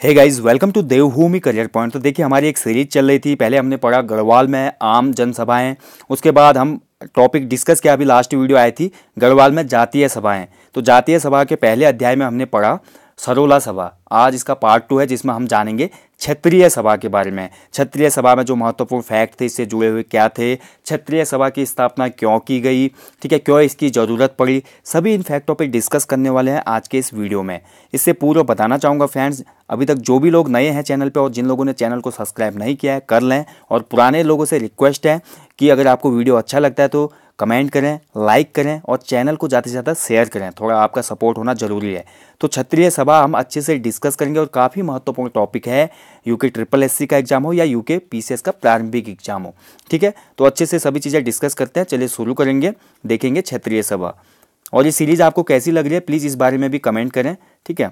Hey guys welcome to Devbhoomi career point तो देखिए, हमारी एक सीरीज़ चल रही थी। पहले हमने पढ़ा गढ़वाल में आम जनसभाएँ। उसके बाद हम टॉपिक डिस्कस किया। अभी लास्ट वीडियो आई थी, गढ़वाल में जातीय सभाएँ। तो जातीय सभा के पहले अध्याय में हमने पढ़ा सरोला सभा। आज इसका पार्ट टू है, जिसमें हम जानेंगे क्षत्रिय सभा के बारे में। क्षत्रिय सभा में जो महत्वपूर्ण फैक्ट थे, इससे जुड़े हुए क्या थे? क्षत्रिय सभा की स्थापना क्यों की गई? ठीक है, क्यों इसकी ज़रूरत पड़ी? सभी इन फैक्टों पर डिस्कस करने वाले हैं आज के इस वीडियो में। इससे पूर्व बताना चाहूँगा फ्रेंड्स अभी तक जो भी लोग नए हैं चैनल पर और जिन लोगों ने चैनल को सब्सक्राइब नहीं किया है, कर लें। और पुराने लोगों से रिक्वेस्ट है कि अगर आपको वीडियो अच्छा लगता है तो कमेंट करें लाइक करें और चैनल को ज़्यादा से ज़्यादा शेयर करें। थोड़ा आपका सपोर्ट होना ज़रूरी है। तो क्षत्रिय सभा हम अच्छे से डिस्कस करेंगे और काफ़ी महत्वपूर्ण टॉपिक है। यूके ट्रिपल एससी का एग्ज़ाम हो या यूके पीसीएस का प्रारंभिक एग्ज़ाम हो, ठीक है? तो अच्छे से सभी चीज़ें डिस्कस करते हैं। चलिए शुरू करेंगे, देखेंगे क्षत्रिय सभा। और ये सीरीज़ आपको कैसी लग रही है प्लीज़ इस बारे में भी कमेंट करें, ठीक है?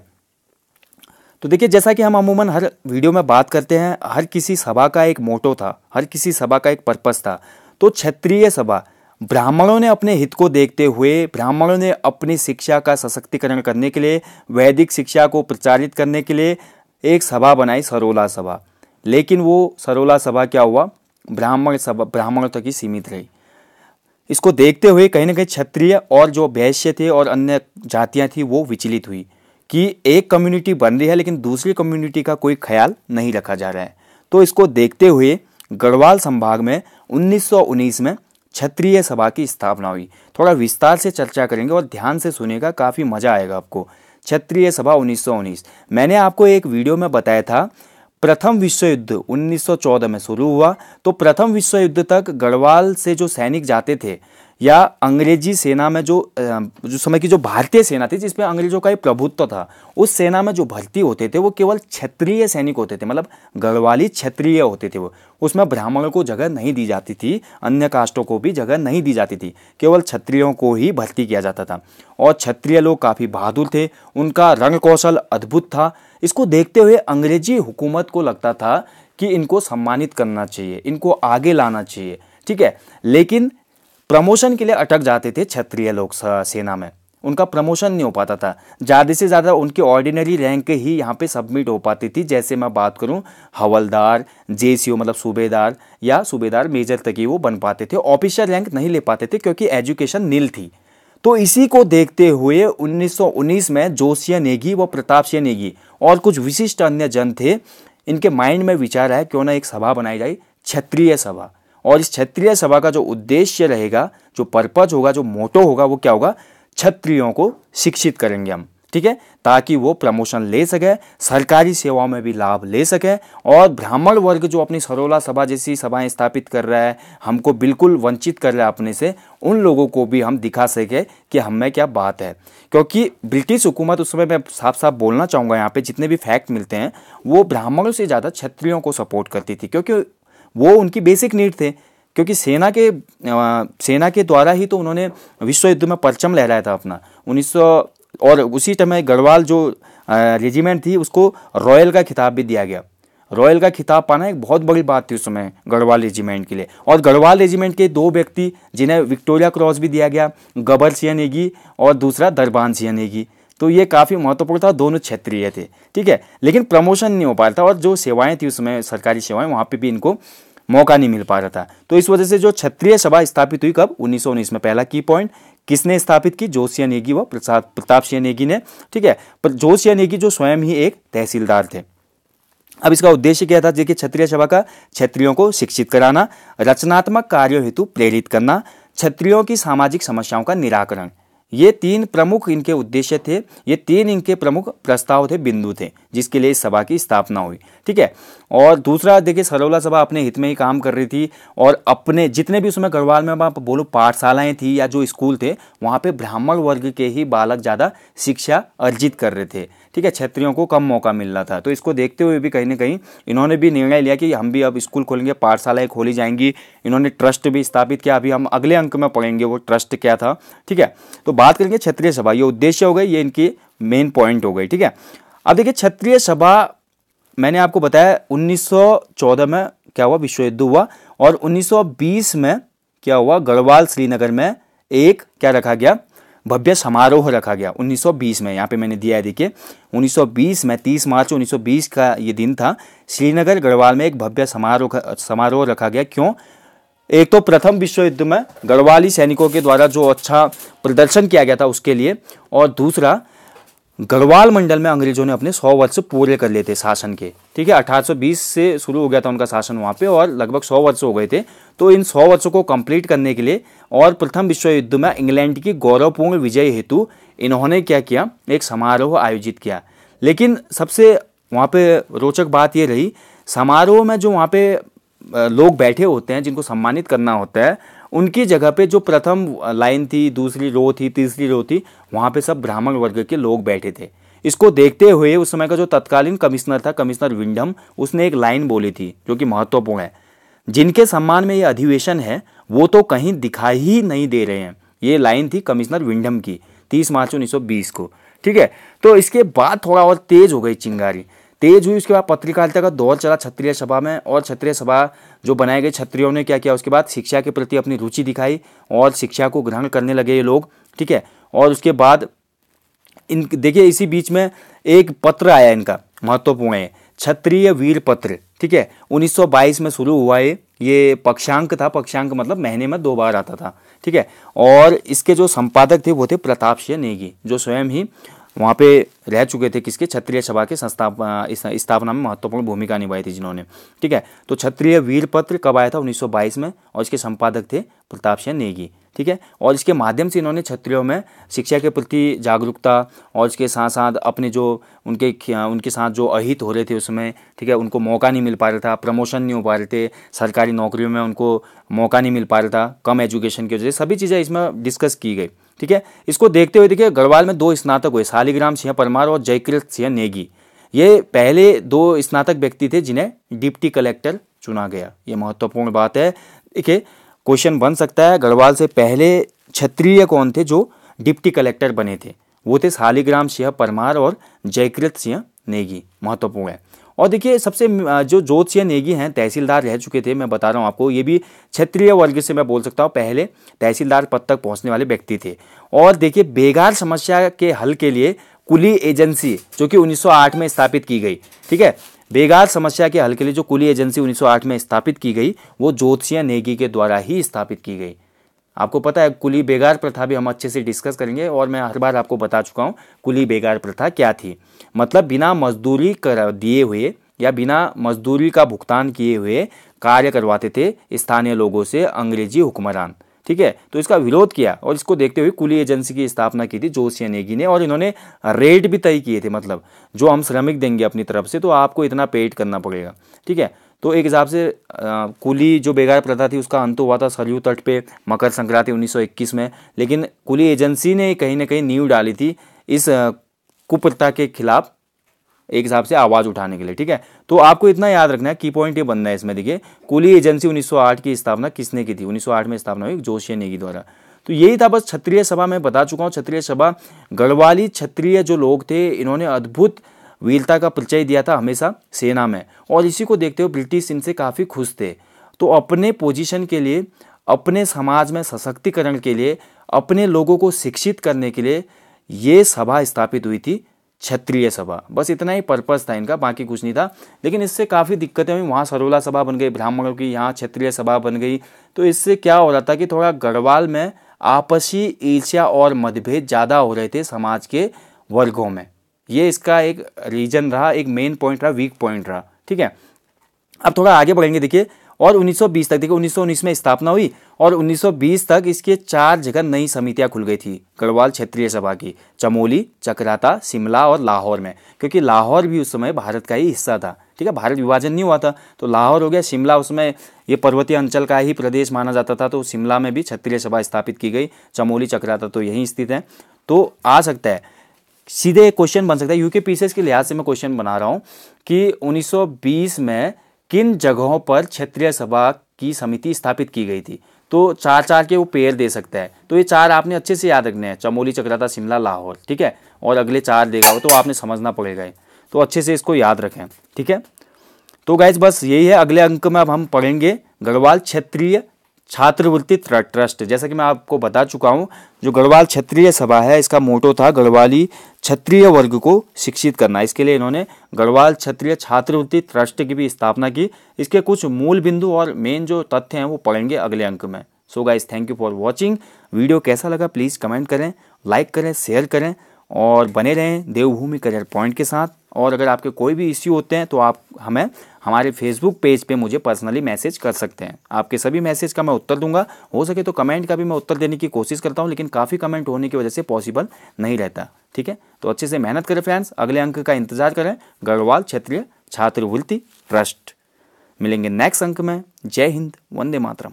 तो देखिए, जैसा कि हम अमूमन हर वीडियो में बात करते हैं, हर किसी सभा का एक मोटो था, हर किसी सभा का एक पर्पस था। तो क्षत्रिय सभा, ब्राह्मणों ने अपने हित को देखते हुए, ब्राह्मणों ने अपनी शिक्षा का सशक्तिकरण करने के लिए, वैदिक शिक्षा को प्रचारित करने के लिए एक सभा बनाई, सरोला सभा। लेकिन वो सरोला सभा क्या हुआ? ब्राह्मण सभा, ब्राह्मणों तक ही सीमित रही। इसको देखते हुए कहीं ना कहीं क्षत्रिय और जो वैश्य थे और अन्य जातियाँ थी, वो विचलित हुई कि एक कम्युनिटी बन रही है, लेकिन दूसरी कम्युनिटी का कोई ख्याल नहीं रखा जा रहा है। तो इसको देखते हुए गढ़वाल संभाग में 1919 में क्षत्रिय सभा की स्थापना हुई। थोड़ा विस्तार से चर्चा करेंगे और ध्यान से सुनेगा, काफ़ी मज़ा आएगा आपको। क्षत्रिय सभा उन्नीस सौ उन्नीस। मैंने आपको एक वीडियो में बताया था, प्रथम विश्व युद्ध 1914 में शुरू हुआ तो प्रथम विश्व युद्ध तक गढ़वाल से जो सैनिक जाते थे या अंग्रेज़ी सेना में जो जो समय की जो भारतीय सेना थी, जिसमें अंग्रेज़ों का ही प्रभुत्व था, उस सेना में जो भर्ती होते थे, वो केवल क्षत्रिय सैनिक होते थे मतलब गढ़वाली क्षत्रिय होते थे वो। उसमें ब्राह्मणों को जगह नहीं दी जाती थी, अन्य कास्टों को भी जगह नहीं दी जाती थी, केवल क्षत्रियों को ही भर्ती किया जाता था। और क्षत्रिय लोग काफ़ी बहादुर थे, उनका रंग कौशल अद्भुत था। इसको देखते हुए अंग्रेज़ी हुकूमत को लगता था कि इनको सम्मानित करना चाहिए, इनको आगे लाना चाहिए, ठीक है? लेकिन प्रमोशन के लिए अटक जाते थे क्षत्रिय लोग सेना में। उनका प्रमोशन नहीं हो पाता था। ज़्यादा से ज़्यादा उनकी ऑर्डिनरी रैंक ही यहाँ पे सबमिट हो पाती थी। जैसे मैं बात करूँ, हवलदार, जेसीओ मतलब सूबेदार या सूबेदार मेजर तक ही वो बन पाते थे। ऑफिसर रैंक नहीं ले पाते थे क्योंकि एजुकेशन नील थी। तो इसी को देखते हुए 1919 में जोशिया नेगी व प्रताप सिंह नेगी और कुछ विशिष्ट अन्य जन थे। इनके माइंड में विचार है क्यों ना एक सभा बनाई जाए, क्षत्रिय सभा। और इस क्षत्रिय सभा का जो उद्देश्य रहेगा, जो पर्पज होगा, जो मोटो होगा, वो क्या होगा? क्षत्रियों को शिक्षित करेंगे हम, ठीक है? ताकि वो प्रमोशन ले सके, सरकारी सेवाओं में भी लाभ ले सके और ब्राह्मण वर्ग जो अपनी सरोला सभा जैसी सभाएँ स्थापित कर रहा है, हमको बिल्कुल वंचित कर रहा है अपने से, उन लोगों को भी हम दिखा सके कि हम में क्या बात है। क्योंकि ब्रिटिश हुकूमत उस समय मैं साफ़ साफ़ बोलना चाहूँगा, यहाँ पे जितने भी फैक्ट मिलते हैं, वो ब्राह्मणों से ज़्यादा क्षत्रियों को सपोर्ट करती थी, क्योंकि वो उनकी बेसिक नीड थे, क्योंकि सेना के सेना के द्वारा ही तो उन्होंने विश्व युद्ध में परचम लहराया था अपना। 1900 और उसी समय गढ़वाल जो रेजिमेंट थी, उसको रॉयल का खिताब भी दिया गया। रॉयल का खिताब पाना एक बहुत बड़ी बात थी उस समय गढ़वाल रेजिमेंट के लिए। और गढ़वाल रेजिमेंट के दो व्यक्ति, जिन्हें विक्टोरिया क्रॉस भी दिया गया, गबर सिंह नेगी और दूसरा दरबान सिंह नेगी। तो ये काफ़ी महत्वपूर्ण था, दोनों क्षेत्रीय थे, ठीक है? लेकिन प्रमोशन नहीं हो पा रहा था और जो सेवाएँ थी उसमें, सरकारी सेवाएँ, वहाँ पे भी इनको मौका नहीं मिल पा रहा था। तो इस वजह से जो क्षत्रिय सभा स्थापित हुई कब? उन्नीस सौ उन्नीस में पहला की पॉइंट। किसने स्थापित की? जोशिया नेगी व प्रसाद, प्रताप सिंह नेगी ने, ठीक है? पर जोशिया नेगी जो स्वयं ही एक तहसीलदार थे। अब इसका उद्देश्य क्या था? देखिए, क्षत्रिय सभा का क्षत्रियों को शिक्षित कराना, रचनात्मक कार्यों हेतु प्रेरित करना, क्षत्रियों की सामाजिक समस्याओं का निराकरण। ये तीन प्रमुख इनके उद्देश्य थे, ये तीन इनके प्रमुख प्रस्ताव थे, बिंदु थे, जिसके लिए इस सभा की स्थापना हुई, ठीक है? और दूसरा, देखिए, सरोला सभा अपने हित में ही काम कर रही थी, और अपने जितने भी उसमें गढ़वाल में, आप बोलो, पाठशालाएँ थी या जो स्कूल थे, वहाँ पे ब्राह्मण वर्ग के ही बालक ज़्यादा शिक्षा अर्जित कर रहे थे। ठीक है, क्षत्रियों को कम मौका मिल रहा था। तो इसको देखते हुए भी कहीं ना कहीं इन्होंने भी निर्णय लिया कि हम भी अब स्कूल खोलेंगे, पाठशालाएँ खोली जाएँगी। इन्होंने ट्रस्ट भी स्थापित किया। अभी हम अगले अंक में पढ़ेंगे वो ट्रस्ट क्या था, ठीक है? तो बात करेंगे क्षत्रिय सभा। ये उद्देश्य हो गई ये इनकी मेन पॉइंट हो गई, ठीक है? अब देखिए, क्षत्रिय सभा, मैंने आपको बताया 1914 में क्या हुआ? विश्व युद्ध हुआ और 1920 में क्या हुआ? गढ़वाल श्रीनगर में एक क्या रखा गया? भव्य समारोह रखा गया 1920 में। यहाँ पे मैंने दिया है, देखिए 1920 में 30 मार्च 1920 का ये दिन था। श्रीनगर गढ़वाल में एक भव्य समारोह समारोह रखा गया। क्यों? एक तो प्रथम विश्व युद्ध में गढ़वाली सैनिकों के द्वारा जो अच्छा प्रदर्शन किया गया था उसके लिए और दूसरा गढ़वाल मंडल में अंग्रेज़ों ने अपने सौ वर्ष पूरे कर लिए थे शासन के। ठीक है 1820 से शुरू हो गया था उनका शासन वहाँ पे और लगभग सौ वर्ष हो गए थे। तो इन सौ वर्षों को कंप्लीट करने के लिए और प्रथम विश्व युद्ध में इंग्लैंड की गौरवपूर्ण विजय हेतु इन्होंने क्या किया? एक समारोह आयोजित किया। लेकिन सबसे वहाँ पे रोचक बात ये रही, समारोह में जो वहाँ पे लोग बैठे होते हैं जिनको सम्मानित करना होता है उनकी जगह पे जो प्रथम लाइन थी, दूसरी रो थी, तीसरी रो थी, वहाँ पे सब ब्राह्मण वर्ग के लोग बैठे थे। इसको देखते हुए उस समय का जो तत्कालीन कमिश्नर था, कमिश्नर विंडम, उसने एक लाइन बोली थी, जो कि महत्वपूर्ण है। जिनके सम्मान में ये अधिवेशन है, वो तो कहीं दिखाई ही नहीं दे रहे हैं। ये लाइन थी कमिश्नर विंडम की, तीस मार्च उन्नीस सौ बीस को। ठीक है? तो इसके बाद थोड़ा और तेज हो गई चिंगारी। तेज हुई, उसके बाद पत्रकारिता का दौर चला क्षत्रिय सभा में और क्षत्रिय सभा जो बनाए गए क्षत्रियों ने क्या किया, उसके बाद शिक्षा के प्रति अपनी रुचि दिखाई और शिक्षा को ग्रहण करने लगे ये लोग, ठीक है? और उसके बाद इन, देखिए, इसी बीच में एक पत्र आया इनका, महत्वपूर्ण है, क्षत्रिय वीर पत्र ठीक है? 1922 में शुरू हुआ है ये पक्षांक था, पक्षांक मतलब महीने में दो बार आता था, ठीक है? और इसके जो संपादक थे, वो थे प्रताप सिंह नेगी, जो स्वयं ही वहाँ पे रह चुके थे किसके? क्षत्रिय सभा के संस्था स्थापना में महत्वपूर्ण भूमिका निभाई थी जिन्होंने। ठीक है? तो क्षत्रिय वीर पत्र कब आया था? 1922 में और इसके संपादक थे प्रताप सिंह नेगी। ठीक है? और इसके माध्यम से इन्होंने क्षत्रियों में शिक्षा के प्रति जागरूकता और इसके साथ साथ अपने जो उनके उनके साथ जो अहित हो रहे थे उसमें, ठीक है, उनको मौका नहीं मिल पा रहा था, प्रमोशन नहीं हो पा रहे थे, सरकारी नौकरियों में उनको मौका नहीं मिल पा रहा था, कम एजुकेशन की वजह से। सभी चीज़ें इसमें डिस्कस की गई। ठीक है? इसको देखते हुए देखिए, गढ़वाल में दो स्नातक हुए, शालिग्राम सिंह परमार और जयकृत सिंह नेगी। ये पहले दो स्नातक व्यक्ति थे जिन्हें डिप्टी कलेक्टर चुना गया। ये महत्वपूर्ण बात है। देखिए, क्वेश्चन बन सकता है, गढ़वाल से पहले क्षत्रिय कौन थे जो डिप्टी कलेक्टर बने थे? वो थे शालिग्राम सिंह परमार और जयकृत सिंह नेगी। महत्वपूर्ण है। और देखिए, सबसे जो जोत सिंह नेगी हैं, तहसीलदार रह चुके थे, मैं बता रहा हूँ आपको, ये भी क्षेत्रीय वर्ग से मैं बोल सकता हूँ, पहले तहसीलदार पद तक पहुँचने वाले व्यक्ति थे। और देखिए बेगार समस्या के हल के लिए कुली एजेंसी, जो कि 1908 में स्थापित की गई, ठीक है? बेगार समस्या के हल के लिए जो कुली एजेंसी 1908 में स्थापित की गई, वो ज्योतिषिया नेगी के द्वारा ही स्थापित की गई। आपको पता है कुली बेगार प्रथा भी हम अच्छे से डिस्कस करेंगे और मैं हर बार आपको बता चुका हूँ कुली बेगार प्रथा क्या थी। मतलब बिना मजदूरी कर दिए हुए या बिना मजदूरी का भुगतान किए हुए कार्य करवाते थे स्थानीय लोगों से अंग्रेज़ी हुक्मरान। ठीक है? तो इसका विरोध किया और इसको देखते हुए कुली एजेंसी की स्थापना की थी जोशिया नेगी ने और इन्होंने रेट भी तय किए थे मतलब जो हम श्रमिक देंगे अपनी तरफ़ से तो आपको इतना पेड करना पड़ेगा, ठीक है? तो एक हिसाब से कुली जो बेगार प्रथा थी, उसका अंत हुआ था सरयू तट पे, मकर संक्रांति 1921 में। लेकिन कुली एजेंसी ने कहीं ना कहीं नींव डाली थी इस कुप्रथा के खिलाफ एक हिसाब से आवाज़ उठाने के लिए, ठीक है? तो आपको इतना याद रखना है, की पॉइंट ये बनना है इसमें, देखिए। कुली एजेंसी 1908 की स्थापना किसने की थी? 1908 में स्थापना हुई जोशी नेगी द्वारा। तो यही था बस क्षत्रिय सभा, में बता चुका हूँ। क्षत्रिय सभा, गढ़वाली क्षत्रिय जो लोग थे, इन्होंने अद्भुत वीरता का परिचय दिया था, हमेशा सेना में। और इसी को देखते हुए ब्रिटिश इनसे काफ़ी खुश थे। तो अपने पोजीशन के लिए, अपने समाज में सशक्तिकरण के लिए, अपने लोगों को शिक्षित करने के लिए ये सभा स्थापित हुई थी। क्षत्रिय सभा। बस इतना ही पर्पज़ था इनका, बाकी कुछ नहीं था। लेकिन इससे काफ़ी दिक्कतें हुई। वहाँ सरोला सभा बन गई, ब्राह्मणों की, यहाँ क्षत्रिय सभा बन गई। तो इससे क्या हो रहा था कि थोड़ा गढ़वाल में आपसी ईर्ष्या और मतभेद ज़्यादा हो रहे थे समाज के वर्गों में। ये इसका एक रीजन रहा, एक मेन पॉइंट रहा वीक पॉइंट रहा। ठीक है? अब थोड़ा आगे बढ़ेंगे, देखिए। और 1920 तक, देखिए 1919 में स्थापना हुई और 1920 तक इसके चार जगह नई समितियाँ खुल गई थी, गढ़वाल क्षेत्रीय सभा की, चमोली, चक्राता, शिमला और लाहौर में, क्योंकि लाहौर भी उस समय भारत का ही हिस्सा था, ठीक है, भारत विभाजन नहीं हुआ था तो लाहौर हो गया, शिमला उसमें ये पर्वतीय अंचल का ही प्रदेश माना जाता था तो शिमला में भी क्षत्रिय सभा स्थापित की गई, चमोली, चक्राता तो यहीं स्थित है तो आ सकता है, सीधे क्वेश्चन बन सकता है यूके पीसेस के लिहाज से मैं क्वेश्चन बना रहा हूँ कि 1920 में किन जगहों पर क्षेत्रीय सभा की समिति स्थापित की गई थी? तो चार चार के वो पेड़ दे सकता है। तो ये चार आपने अच्छे से याद रखने हैं। चमोली चक्राता शिमला, लाहौर, ठीक है? और अगले चार देगा वो तो आपने समझना पड़ेगा तो अच्छे से इसको याद रखें, ठीक है? तो गाइज़ बस यही है। अगले अंक में अब हम पढ़ेंगे गढ़वाल क्षेत्रीय छात्रवृत्ति ट्रस्ट। जैसा कि मैं आपको बता चुका हूँ, जो गढ़वाल क्षत्रिय सभा है, इसका मोटो था गढ़वाली क्षत्रिय वर्ग को शिक्षित करना। इसके लिए इन्होंने गढ़वाल क्षत्रिय छात्रवृत्ति ट्रस्ट की भी स्थापना की। इसके कुछ मूल बिंदु और मेन जो तथ्य हैं, वो पढ़ेंगे अगले अंक में। So guys thank you for watching video कैसा लगा प्लीज़ कमेंट करें लाइक करें शेयर करें। और बने रहें देवभूमि करियर पॉइंट के साथ। और अगर आपके कोई भी इश्यू होते हैं तो आप हमें हमारे फेसबुक पेज पे मुझे पर्सनली मैसेज कर सकते हैं। आपके सभी मैसेज का मैं उत्तर दूँगा। हो सके तो कमेंट का भी मैं उत्तर देने की कोशिश करता हूँ, लेकिन काफ़ी कमेंट होने की वजह से पॉसिबल नहीं रहता, ठीक है? तो अच्छे से मेहनत करें फ्रेंड्स अगले अंक का इंतज़ार करें। गढ़वाल क्षेत्रीय छात्रवृत्ति ट्रस्ट। मिलेंगे नेक्स्ट अंक में। जय हिंद, वंदे मातरम।